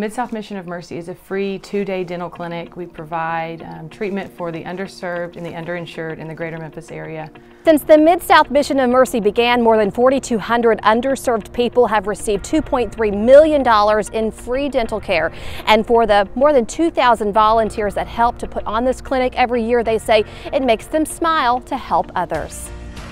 Mid-South Mission of Mercy is a free two-day dental clinic. We provide um, treatment for the underserved and the underinsured in the greater Memphis area. Since the Mid-South Mission of Mercy began, more than 4,200 underserved people have received $2.3 million in free dental care. And for the more than 2,000 volunteers that help to put on this clinic every year, they say it makes them smile to help others.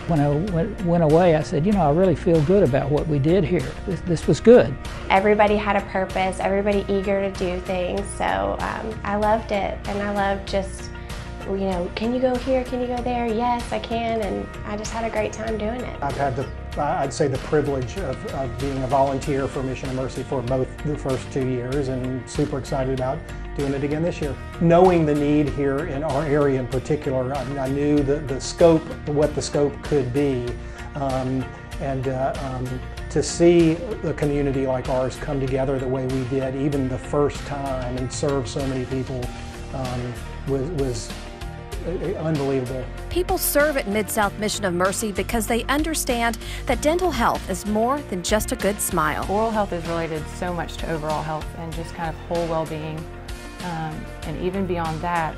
When I went, went away, I said, you know, I really feel good about what we did here. This, this was good. Everybody had a purpose, everybody eager to do things, so um, I loved it. And I loved just, you know, can you go here, can you go there? Yes, I can, and I just had a great time doing it. I've had the, I'd say the privilege of, of being a volunteer for Mission of Mercy for both the first two years and super excited about doing it again this year. Knowing the need here in our area in particular, I, I knew the, the scope, what the scope could be. Um, and uh, um, to see a community like ours come together the way we did, even the first time, and serve so many people um, was, was unbelievable. People serve at Mid South Mission of Mercy because they understand that dental health is more than just a good smile. Oral health is related so much to overall health and just kind of whole well-being. Um, and even beyond that,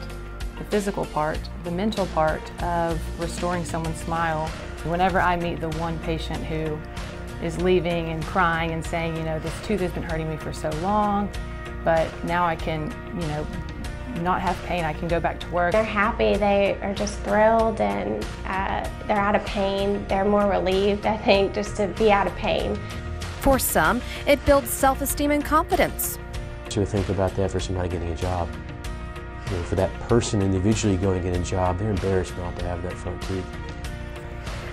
the physical part, the mental part of restoring someone's smile. Whenever I meet the one patient who is leaving and crying and saying, you know, this tooth has been hurting me for so long, but now I can, you know, not have pain, I can go back to work. They're happy, they are just thrilled and uh, they're out of pain. They're more relieved, I think, just to be out of pain. For some, it builds self-esteem and confidence. To think about that for somebody getting a job. You know, for that person individually going to get a job, they're embarrassed not to have that front tooth.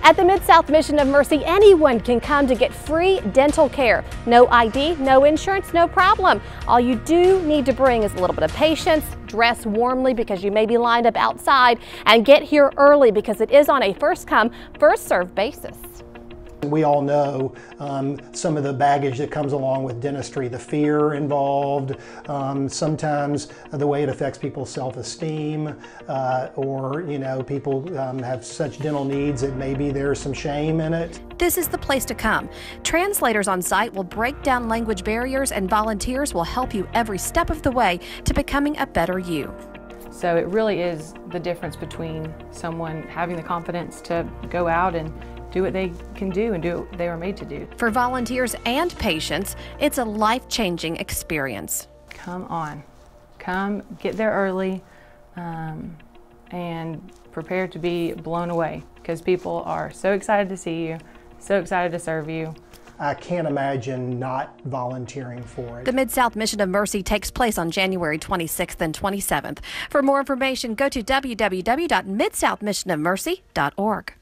At the Mid-South Mission of Mercy, anyone can come to get free dental care. No ID, no insurance, no problem. All you do need to bring is a little bit of patience, dress warmly because you may be lined up outside, and get here early because it is on a first come, first served basis. We all know um, some of the baggage that comes along with dentistry, the fear involved, um, sometimes the way it affects people's self-esteem, uh, or you know, people um, have such dental needs that maybe there's some shame in it. This is the place to come. Translators on site will break down language barriers and volunteers will help you every step of the way to becoming a better you. So it really is the difference between someone having the confidence to go out and do what they can do and do what they were made to do. For volunteers and patients, it's a life-changing experience. Come on. Come, get there early, um, and prepare to be blown away because people are so excited to see you, so excited to serve you. I can't imagine not volunteering for it. The Mid South Mission of Mercy takes place on January 26th and 27th. For more information, go to www.midsouthmissionofmercy.org.